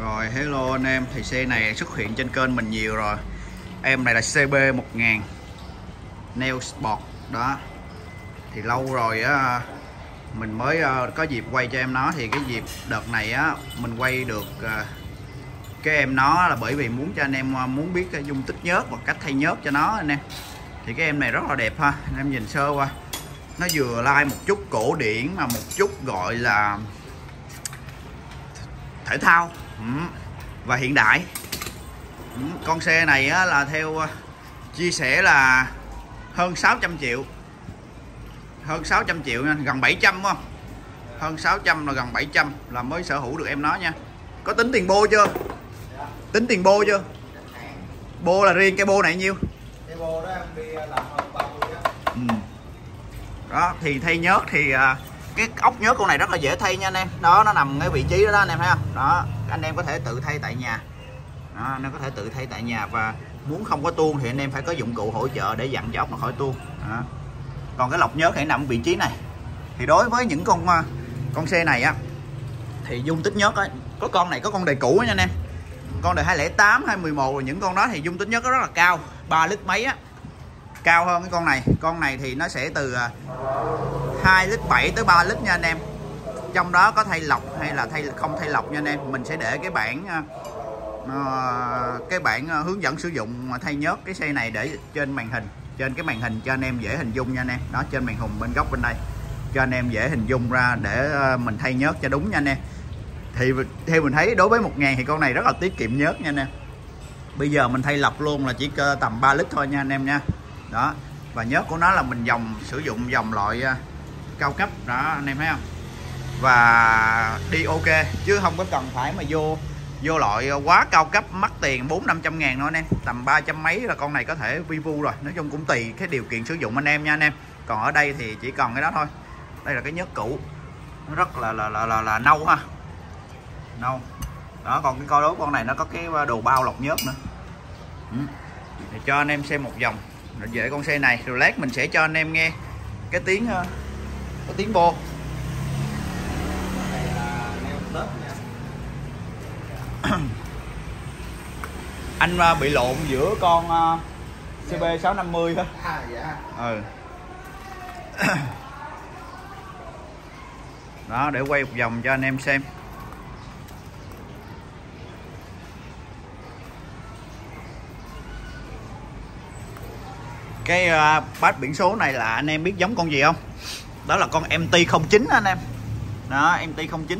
Rồi, hello anh em. Thì xe này xuất hiện trên kênh mình nhiều rồi. Em này là CB1000 neo Sport, Đó. Thì lâu rồi á, Mình mới ờ, có dịp quay cho em nó. Thì cái dịp đợt này á, Mình quay được ờ, Cái em nó là bởi vì muốn cho anh em ờ, Muốn biết cái dung tích nhớt và cách thay nhớt cho nó anh em. Thì cái em này rất là đẹp ha. Anh em nhìn sơ qua. Nó vừa lai một chút cổ điển Mà một chút gọi là thể thao và hiện đại. Ừ. con xe này á, là theo ờ, chia sẻ là hơn 600 triệu. Hơn 600 triệu nha gần 700 đúng không? Hơn 600 là gần 700 là mới sở hữu được em nó nha. Có tính tiền bô chưa? Tính tiền bô chưa? Bô là riêng cái bô này nhiêu? Cái bô đó em đi làm hơn 30 á. Ừ. đó thì thay nhớt thì à, cái ốc nhớt con này rất là dễ thay nha anh em. Đó nó nằm cái vị trí đó, đó anh em thấy không? Đó anh em có thể tự thay tại nhà. Đó, nó có thể tự thay tại nhà và muốn không có tuôn thì anh em phải có dụng cụ hỗ trợ để dặn cho ốc khỏi tuôn. Đó. còn cái lọc nhớt thì nằm vị trí này. Thì đối với những con à, con xe này á thì dung tích nhớt á có con này có con đời cũ nha anh em. Con đời 208 211 rồi những con đó thì dung tích nhớt nó rất là cao. 3 lít mấy á. Cao hơn cái con này. Con này thì nó sẽ từ à, 2 lít 7 tới 3 lít nha anh em. Trong đó có thay lọc hay là thay không thay lọc nha anh em. Mình sẽ để cái bản uh, ờ, ờ, cái bản ờ, hướng dẫn sử dụng thay nhớt cái xe này để trên màn hình trên cái màn hình cho anh em dễ hình dung nha anh em. Đó trên màn hình bên góc bên đây. Cho anh em dễ hình dung ra để mình thay nhớt cho đúng nha anh em. Thì theo mình thấy đối với một ngàn thì con này rất là tiết kiệm nhớt nha anh em. Bây giờ mình thay lọc luôn là chỉ tầm 3 lít thôi nha anh em nha. Đó và nhớt của nó là mình dòng sử dụng dòng loại cao cấp. Đó anh em thấy không? Và đi ok chứ không có cần phải mà vô vô loại quá cao cấp mắc tiền bốn năm trăm ngàn thôi anh em. Tầm ba trăm mấy là con này có thể vi vu rồi. Nói chung cũng tùy cái điều kiện sử dụng anh em nha anh em. Còn ở đây thì chỉ cần cái đó thôi. Đây là cái nhớt cũ. Nó rất là là là là, là nâu ha. Nâu. Đó còn cái coi đố con này nó có cái đồ bao lọc nhớt nữa. Ừ. để cho anh em xem một vòng. Về con xe này rồi lát mình sẽ cho anh em nghe cái tiếng ờ, cái tiếng bô này là neo tết nha anh uh, bị lộn giữa con CB 650 hả? à dạ Ừ. Đó để quay một vòng cho anh em xem. Cái uh, bát biển số này là anh em biết giống con gì không? Đó là con MT09 anh em. Đó, MT09.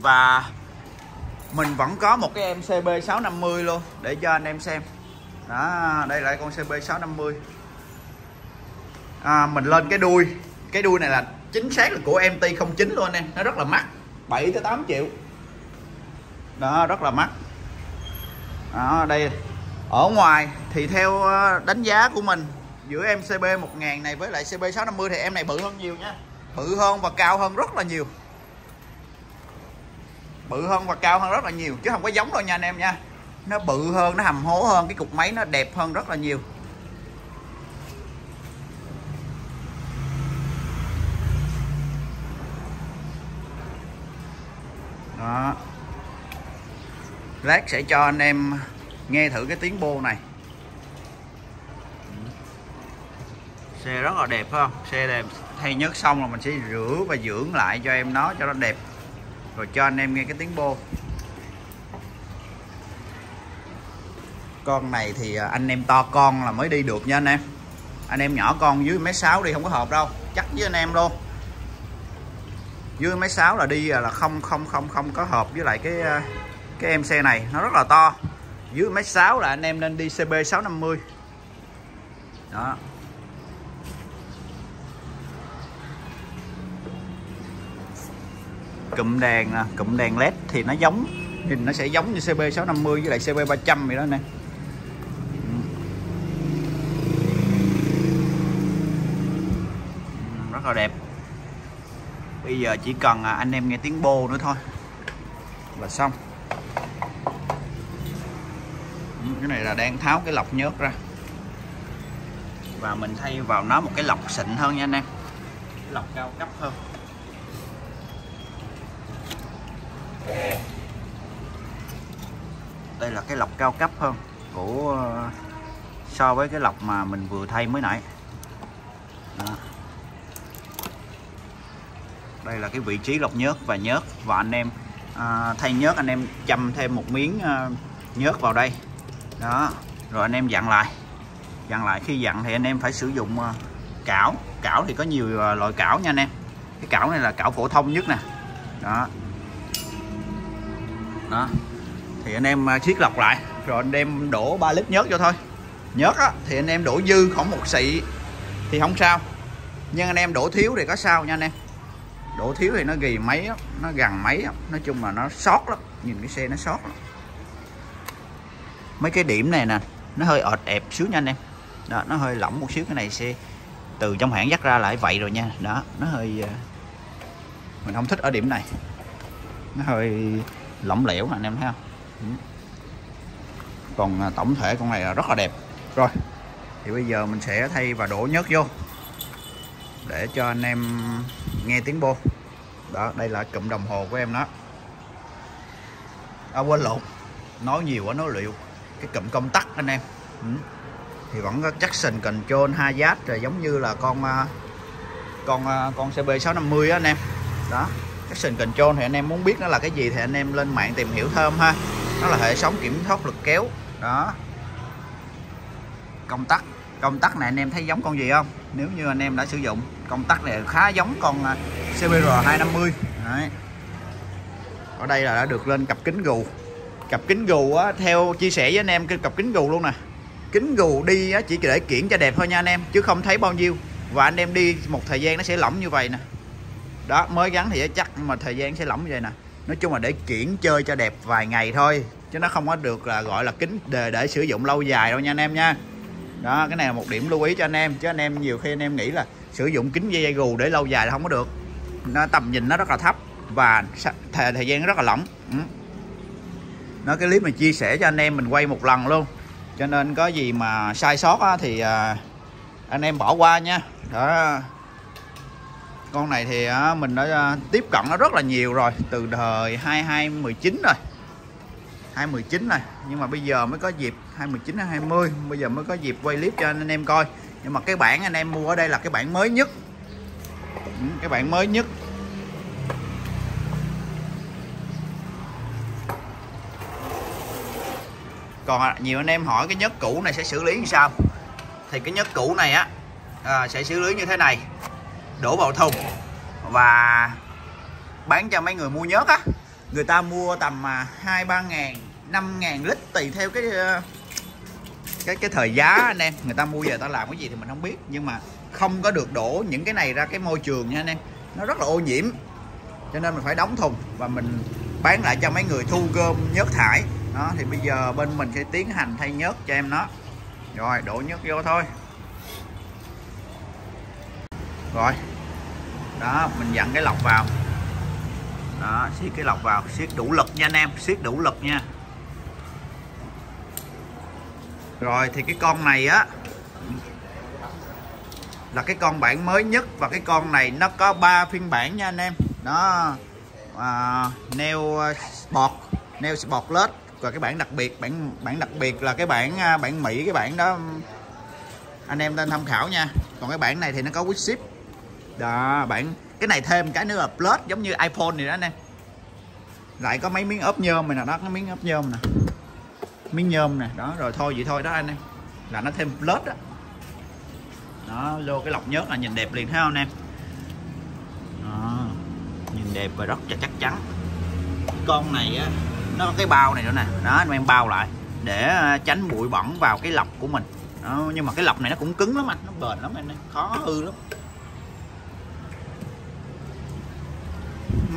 Và mình vẫn có một cái em CB 650 luôn để cho anh em xem. Đó đây là con CB 650 à, mình lên cái đuôi. Cái đuôi này là chính xác là của MT09 luôn anh em. Nó rất là mắc 7 tới 8 triệu. Đó rất là mắc. Đó đây. Ở ngoài thì theo ờ, đánh giá của mình giữa em CB 1000 này với lại CB 650 thì em này bự hơn nhiều nha. Bự hơn và cao hơn rất là nhiều. Bự hơn và cao hơn rất là nhiều, chứ không có giống đâu nha anh em nha. Nó bự hơn, nó hầm hố hơn, cái cục máy nó đẹp hơn rất là nhiều. Đó. Lát sẽ cho anh em nghe thử cái tiếng bô này. Xe rất là đẹp, phải không? Xe đẹp. Thay nhớt xong là mình sẽ rửa và dưỡng lại cho em nó cho nó đẹp. Rồi cho anh em nghe cái tiếng bô. Con này thì à, anh em to con là mới đi được nha anh em. Anh em nhỏ con dưới mấy sáu đi, không có hợp đâu. Chắc với anh em luôn. Dưới mấy sáu là đi là không không không không có hợp với lại cái à, cái em xe này. Nó rất là to. Dưới mấy sáu là anh em nên đi CB 650 đó. Cụm đèn nè cụm đèn led thì nó giống nhìn nó sẽ giống như CB 650 với lại CB 300 vậy đó nè. Ừ. Ừ, rất là đẹp. Bây giờ chỉ cần à, anh em nghe tiếng bô nữa thôi. Là xong. Ừ, cái này là đang tháo cái lọc nhớt ra. Và mình thay vào nó một cái lọc xịn hơn nha anh em. Lọc cao cấp hơn. Đây là cái lọc cao cấp hơn của ờ, so với cái lọc mà mình vừa thay mới nãy. Đó. đây là cái vị trí lọc nhớt và nhớt và anh em à, thay nhớt anh em châm thêm một miếng à, nhớt vào đây. Đó rồi anh em dặn lại. Dặn lại khi dặn thì anh em phải sử dụng à, cảo. Cảo thì có nhiều loại cảo nha anh em. Cái cảo này là cảo phổ thông nhất nè. Đó. Đó thì anh em à, chiết siết lọc lại. Rồi anh em đổ 3 lít nhớt vô thôi. Nhớt á thì anh em đổ dư khoảng một xị. Thì không sao. Nhưng anh em đổ thiếu thì có sao nha anh em. Đổ thiếu thì nó ghi máy lắm, nó gần máy lắm. nói chung là nó sót lắm. Nhìn cái xe nó sót lắm. Mấy cái điểm này nè nó hơi ọt ẹp xíu nha anh em. Đó nó hơi lỏng một xíu. Cái này xe từ trong hãng dắt ra lại vậy rồi nha. Đó nó hơi à, mình không thích ở điểm này. Nó hơi lỏng lẻo nè anh em thấy không? Ừ. còn à, tổng thể con này là rất là đẹp. Rồi, thì bây giờ mình sẽ thay và đổ nhớt vô để cho anh em nghe tiếng bô. Đó, đây là cụm đồng hồ của em đó. À quên lộn, nói nhiều quá, nói liệu cái cụm công tắc anh em. Ừ. thì vẫn có Jackson Control Hayat rồi giống như là con à, con à, con CB 650 á anh em. Đó, Jackson Control thì anh em muốn biết nó là cái gì thì anh em lên mạng tìm hiểu thơm ha nó là hệ sống kiểm soát lực kéo. Đó. Công tắc. Công tắc này anh em thấy giống con gì không? Nếu như anh em đã sử dụng công tắc này khá giống con à, CBR 250 Đấy. ở đây là đã được lên cặp kính gù. Cặp kính gù á, theo chia sẻ với anh em cái cặp kính gù luôn nè. Kính gù đi á, chỉ để kiển cho đẹp thôi nha anh em chứ không thấy bao nhiêu. Và anh em đi một thời gian nó sẽ lỏng như vậy nè. Đó mới gắn thì chắc nhưng mà thời gian sẽ lỏng như vậy nè nói chung là để chuyển chơi cho đẹp vài ngày thôi chứ nó không có được là gọi là kính để, để sử dụng lâu dài đâu nha anh em nha. Đó cái này là một điểm lưu ý cho anh em chứ anh em nhiều khi anh em nghĩ là sử dụng kính dây, dây gù để lâu dài là không có được. Nó tầm nhìn nó rất là thấp và thời, thời gian nó rất là lỏng. Ừ. nó cái clip mình chia sẻ cho anh em mình quay một lần luôn. Cho nên có gì mà sai sót á, thì à, anh em bỏ qua nha. Đó con này thì mình đã à, tiếp cận nó rất là nhiều rồi từ thời 2219 rồi. 2019 này nhưng mà bây giờ mới có dịp 2019 hay 20 bây giờ mới có dịp quay clip cho anh em coi. Nhưng mà cái bản anh em mua ở đây là cái bản mới nhất. Ừ, cái bản mới nhất. Còn à, nhiều anh em hỏi cái nhất cũ này sẽ xử lý như sao? Thì cái nhất cũ này á à, sẽ xử lý như thế này đổ vào thùng. Và bán cho mấy người mua nhớt á người ta mua tầm à, hai ba ngàn năm ngàn lít tùy theo cái ờ, cái cái thời giá anh em. Người ta mua về ta làm cái gì thì mình không biết. Nhưng mà không có được đổ những cái này ra cái môi trường nha anh em. Nó rất là ô nhiễm. Cho nên mình phải đóng thùng và mình bán lại cho mấy người thu gom nhớt thải. Đó thì bây giờ bên mình sẽ tiến hành thay nhớt cho em nó. Rồi đổ nhớt vô thôi rồi. Đó mình dặn cái lọc vào. Đó siết cái lọc vào. Siết đủ lực nha anh em siết đủ lực nha. Rồi thì cái con này á là cái con bản mới nhất và cái con này nó có 3 phiên bản nha anh em. Đó à, neo sport neo sport plus và cái bản đặc biệt bản bản đặc biệt là cái bản à, bản mỹ cái bản đó. Anh em nên tham khảo nha. Còn cái bản này thì nó có with ship đó bản cái này thêm cái nữa là plus giống như iphone này đó anh em lại có mấy miếng ốp nhôm này nè đó có miếng ốp nhôm nè. Miếng nhôm nè đó rồi thôi vậy thôi đó anh em. Là nó thêm plus đó. Đó vô cái lọc nhớt là nhìn đẹp liền thấy không anh em? Đó, nhìn đẹp và rất là chắc chắn. Con này á nó có cái bao này nữa nè. Đó anh em bao lại để ờ, tránh bụi bẩn vào cái lọc của mình. Đó, nhưng mà cái lọc này nó cũng cứng lắm anh nó bền lắm anh em. Khó hư lắm.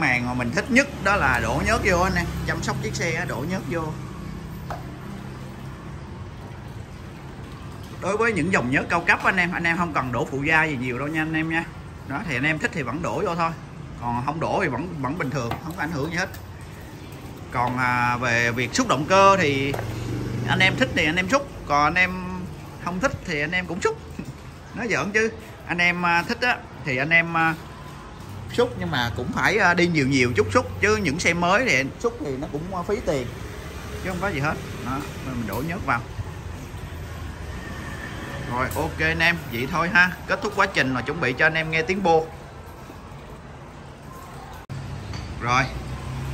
Màng mà mình thích nhất đó là đổ nhớt vô anh em chăm sóc chiếc xe đổ nhớt vô. Đối với những dòng nhớt cao cấp anh em anh em không cần đổ phụ gia gì nhiều đâu nha anh em nha. Đó thì anh em thích thì vẫn đổ vô thôi. Còn không đổ thì vẫn vẫn bình thường không có ảnh hưởng gì hết. Còn à, về việc xúc động cơ thì anh em thích thì anh em xúc. Còn anh em không thích thì anh em cũng xúc. Nói giỡn chứ. Anh em à, thích á thì anh em à, xúc nhưng mà cũng phải ờ, đi nhiều nhiều chút xúc chứ những xe mới thì xúc thì nó cũng ờ, phí tiền chứ không có gì hết. Đó mình đổ nhớt vào. Rồi ok anh em vậy thôi ha. Kết thúc quá trình là chuẩn bị cho anh em nghe tiếng bô rồi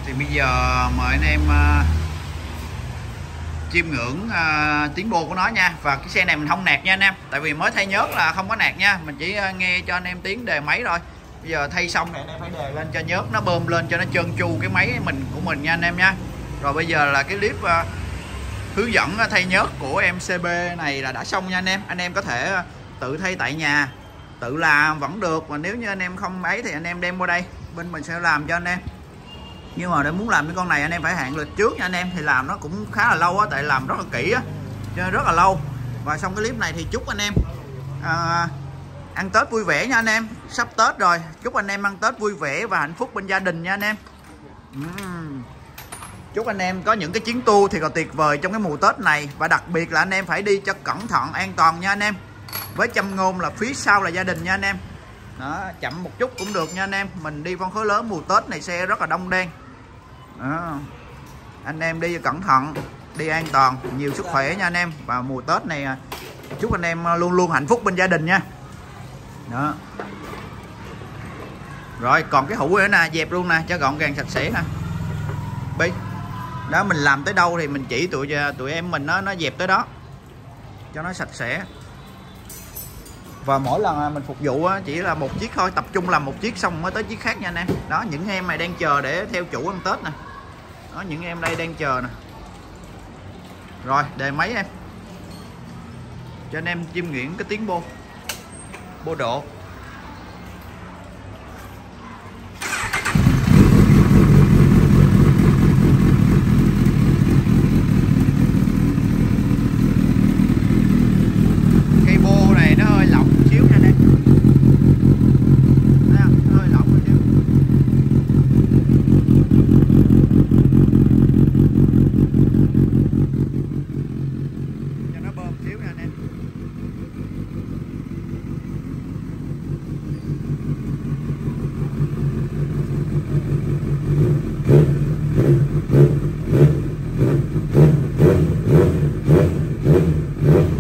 thì bây giờ mời anh em uh, chiêm ngưỡng uh, tiếng bô của nó nha. Và cái xe này mình không nạt nha anh em tại vì mới thay nhớt là không có nạt nha. Mình chỉ uh, nghe cho anh em tiếng đề máy rồi bây giờ thay xong thì anh em phải đề lên cho nhớt nó bơm lên cho nó trơn chu cái máy mình của mình nha anh em nha. Rồi bây giờ là cái clip uh, hướng dẫn à, thay nhớt của em CB này là đã xong nha anh em. Anh em có thể à, tự thay tại nhà tự làm vẫn được. Mà nếu như anh em không ấy thì anh em đem qua đây bên mình sẽ làm cho anh em. Nhưng mà để muốn làm cái con này anh em phải hẹn lịch trước nha anh em. Thì làm nó cũng khá là lâu á tại làm rất là kỹ á cho nên rất là lâu. Và xong cái clip này thì chúc anh em à, ăn tết vui vẻ nha anh em. Sắp tết rồi. Chúc anh em ăn tết vui vẻ và hạnh phúc bên gia đình nha anh em. Uhm. chúc anh em có những cái chuyến tour thì còn tuyệt vời trong cái mùa tết này. Và đặc biệt là anh em phải đi cho cẩn thận, an toàn nha anh em. Với châm ngôn là phía sau là gia đình nha anh em. Đó, chậm một chút cũng được nha anh em. Mình đi phân khối lớn, mùa tết này xe rất là đông đen. Đó. anh em đi cẩn thận, đi an toàn, nhiều sức khỏe nha anh em. Và mùa tết này à, chúc anh em à, luôn luôn hạnh phúc bên gia đình nha đó. Rồi, còn cái hũ nữa nè, dẹp luôn nè, cho gọn gàng sạch sẽ nè. Bi. Đó, mình làm tới đâu thì mình chỉ tụi à, tụi em mình nó nó dẹp tới đó. Cho nó sạch sẽ. Và mỗi lần à, mình phục vụ chỉ là một chiếc thôi, tập trung làm một chiếc xong mới tới chiếc khác nha anh em. Đó, những em này đang chờ để theo chủ ăn tết nè. Đó, những em đây đang chờ nè. Rồi, đề máy em. Cho anh em chiêm nghiệm cái tiếng bô bộ đồ cây bô này nó hơi lỏng xíu nha anh em Thấy không? Nó hơi lỏng một xíu cho nó bơm xíu nha anh em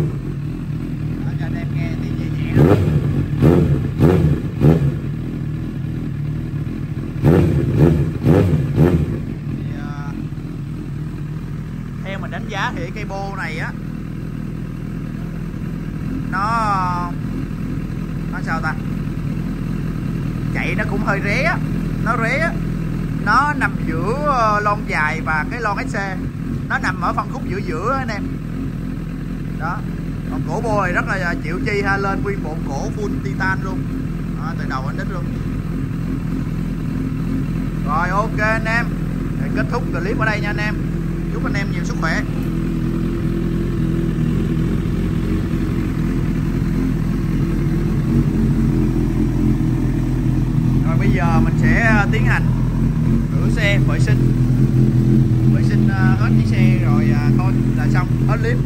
Đó, cho anh em nghe tiếng nhẹ nhẹ đó. Thì, à, theo mình đánh giá thì cái cây bô này á nó nó sao ta? Chạy nó cũng hơi ré á nó ré á. Nó nằm giữa ờ, lon dài và cái lon SC nó nằm ở phân khúc giữa giữa anh em. Đó còn cổ bôi rất là chịu chi ha lên nguyên bộ cổ full titan luôn. Đó, từ đầu đến luôn. Rồi ok anh em. Để kết thúc clip ở đây nha anh em. Chúc anh em nhiều sức khỏe rồi bây giờ mình sẽ ờ, tiến hành rửa xe, vệ sinh. Vệ sinh ờ, hết chiếc xe rồi ờ, thôi là xong. Hết clip.